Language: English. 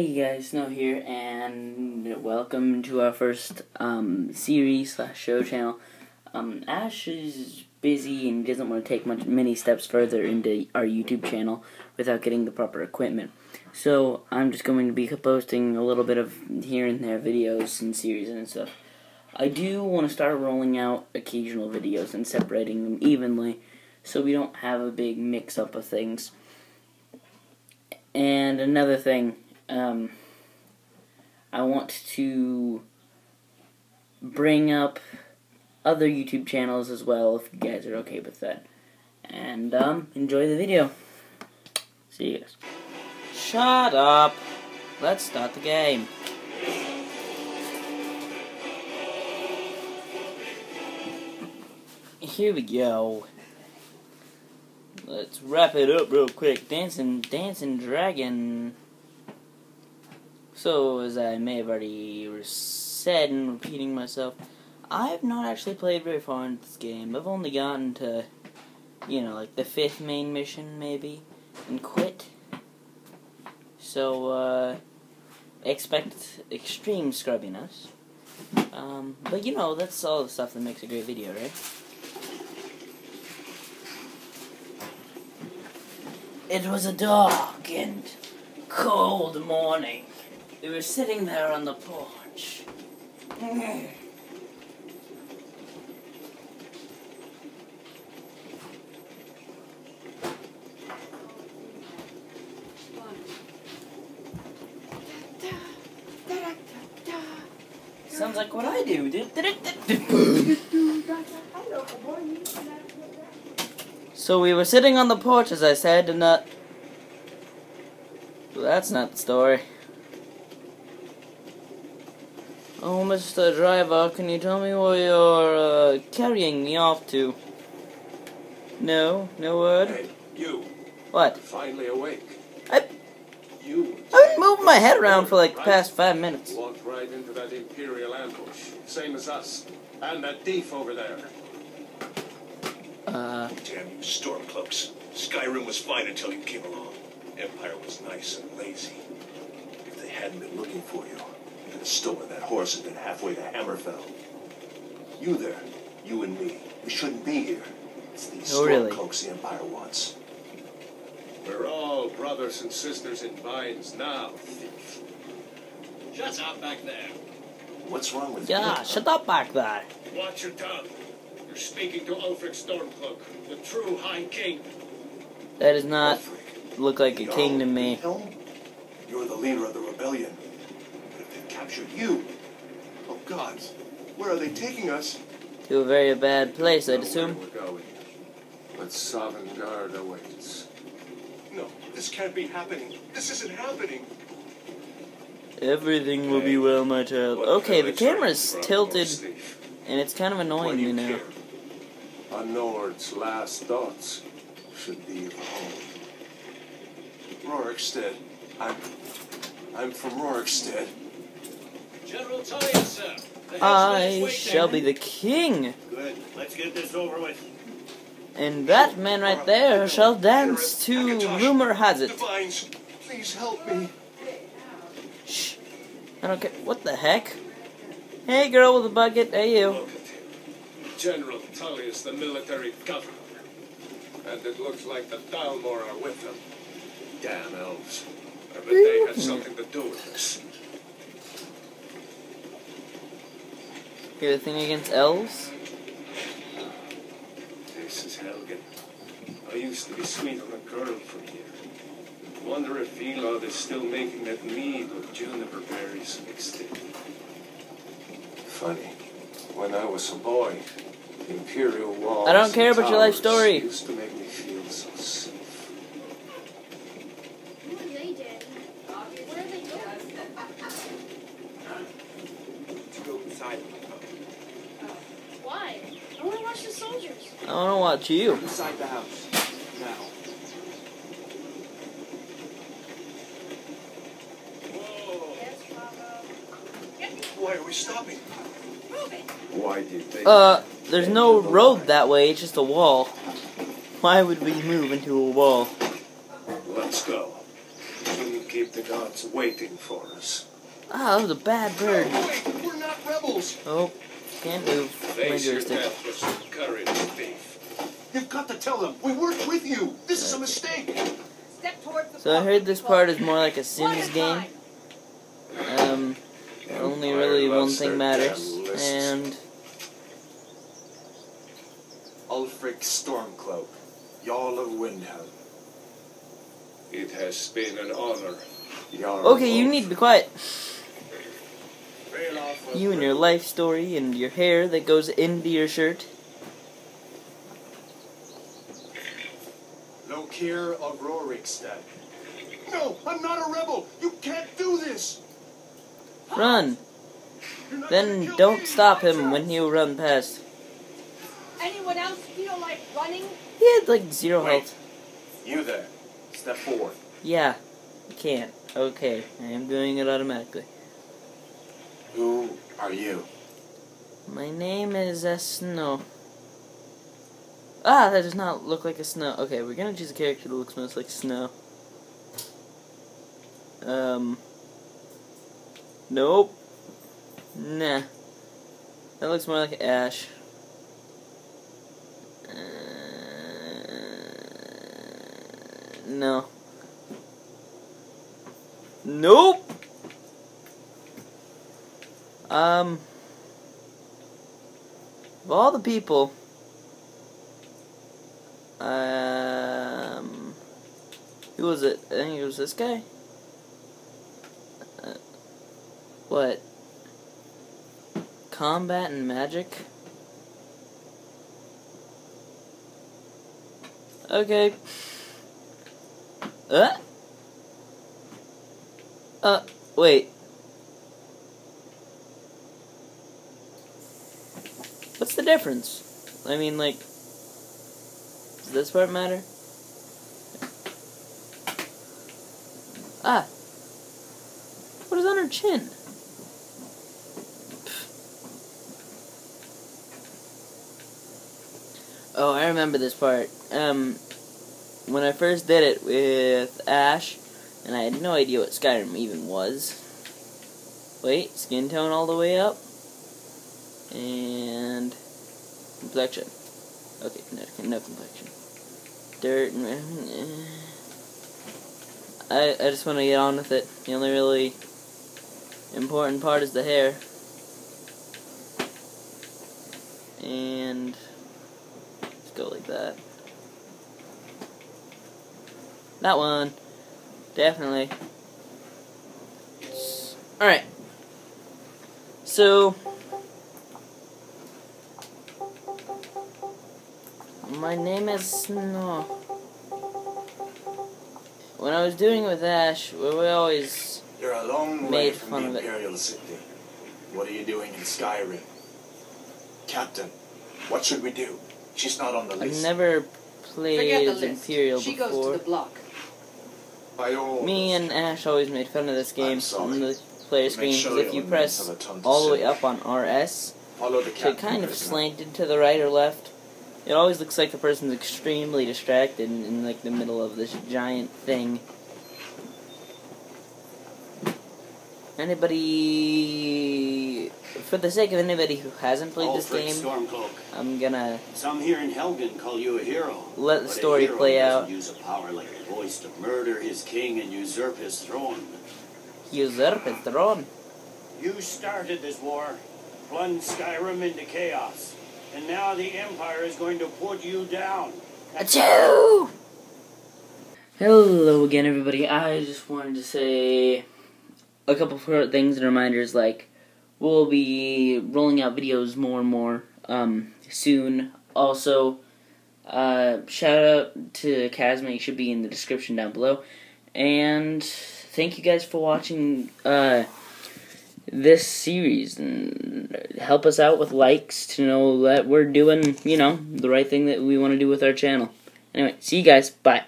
Hey guys, Snow here, and welcome to our first um, series slash show channel. Um, Ash is busy and doesn't want to take much many steps further into our YouTube channel without getting the proper equipment. So I'm just going to be posting a little bit of here and there videos and series and stuff. I do want to start rolling out occasional videos and separating them evenly, so we don't have a big mix-up of things. And another thing um, I want to bring up other YouTube channels as well, if you guys are okay with that. And, um, enjoy the video. See you guys. Shut up! Let's start the game. Here we go. Let's wrap it up real quick. Dancing, dancing dragon. So, as I may have already said and repeating myself, I have not actually played very far into this game. I've only gotten to, you know, like the fifth main mission, maybe, and quit. So, uh, expect extreme scrubbiness. Um, but you know, that's all the stuff that makes a great video, right? It was a dark and cold morning. We were sitting there on the porch. Sounds like what I do. so we were sitting on the porch, as I said, and uh, well, that's not the story. Oh, Mr. Driver, can you tell me where you're uh, carrying me off to? No, no word. Hey, you. What? Finally awake. I, You. I've been moving my head around for like the past five minutes. Walked right into that Imperial ambush. Same as us. And that thief over there. Uh, Damn you stormcloaks. Skyrim was fine until you came along. Empire was nice and lazy. If they hadn't been looking for you, you could have stolen that horse and been halfway to Hammerfell. You there, you and me, we shouldn't be here. It's these Oh, really? stormcloaks the Empire wants. We're all brothers and sisters in binds now, thief. Shut up back there. What's wrong with yeah, you? Yeah, shut up back there. Watch your tongue. You're speaking to Ulfric Stormcloak, the true High King. That does not Ulfric, look like a king to me. Helm? You're the leader of the rebellion. But if they captured you, oh gods, where are they taking us? To a very bad place, I'd assume. Where we're going. But Sovngarde awaits. No, this can't be happening. This isn't happening. Everything will be well, my child. What Okay, the village are camera's tilted, and it's kind of annoying do me you now. care? A Nord's last thoughts should be of home. Rorikstead. I'm. I'm from Rorikstead. General Tullius, sir. The I headsman is shall be the king, Good. Let's get this over with. and that man right there shall dance to rumor has it. Please help me. Shh. I don't care. What the heck? Hey, girl with the bucket. Hey, you. Look at him. General Tullius, the military governor. And it looks like the Thalmor are with them. Damn elves. I bet they had hmm. something to do with this. You have a thing against elves? This is Helgen. I used to be sweet on a girl from here. Wonder if Vilod is still making that mead with juniper berries mixed in. Funny. When I was a boy, the Imperial walls I don't care about your life story. used to make me feel so safe. Who are they, Daddy? Where are they going? To go inside. Why? I want to watch the soldiers. I want to watch you. Inside the house. Now. Whoa! Yes, Papa. Why are we stopping? Why did they? Uh, there's no road that way, it's just a wall. Why would we move into a wall? Let's go. King keep the gods waiting for us. Ah, that was a bad bird. Wait, we're not rebels. Oh, can't move. My joystick. death with some courage, thief. You've got to tell them we worked with you. This is a mistake. Step towards the So I heard this part is more like a Sims game. Um, only really one thing matters, and Ulfric Stormcloak, Jarl of Windhelm. It has been an honor. Jarl okay, you need to be quiet. Belaf was You and your life story and your hair that goes into your shirt. Lokir of Rorikstead. No, I'm not a rebel. You can't do this. Run. You're not gonna Then don't me. stop him when you run past. Anyone else feel like running? He had like zero Wait. health. You there. Step forward. Yeah, you can't. Okay, I am doing it automatically. Who are you? My name is Snow. Ah, that does not look like a snow. Okay, we're gonna choose a character that looks most like snow. Um. Nope. Nah. That looks more like Ash. Uh, no. Nope. Um. Of all the people, um, who was it? I think it was this guy. Uh, what? Combat and magic. Okay. Uh. Uh. Wait. What's the difference? I mean, like, does this part matter? Ah. What is on her chin? Oh, I remember this part. Um, when I first did it with Ash, and I had no idea what Skyrim even was. Wait, skin tone all the way up. And complexion. Okay, no, no complexion. Dirt. and- eh. I I just want to get on with it. The only really important part is the hair. And let's go like that. That one, definitely. All right. So. My name is Snow. When I was doing it with Ash, we we always You're a long way Made from fun the of it. Imperial City. What are you doing in Skyrim? Captain, what should we do? She's not on the I've list. never played the as. Imperial she goes before. to the block. By all Me and Ash always made fun of this game on the player Make screen sure if you press have a ton to all the way up on RS, follow the so it kind of prisoner. slanted to the right or left. It always looks like the person's extremely distracted in, in like the middle of this giant thing. Anybody, for the sake of anybody who hasn't played this game, Stormcloak. I'm gonna Some here in Helgen call you a hero. Let the story play out. use a power like a voice to murder his king and usurp his throne. usurp his throne. You started this war, plunged Skyrim into chaos, and now the Empire is going to put you down. Achoo! Hello again, everybody. I just wanted to say a couple of things and reminders. Like, we'll be rolling out videos more and more um, soon. Also, uh, shout out to Kazma. He should be in the description down below. And thank you guys for watching uh, this series. And help us out with likes to know that we're doing, you know, the right thing that we want to do with our channel. Anyway, see you guys. Bye.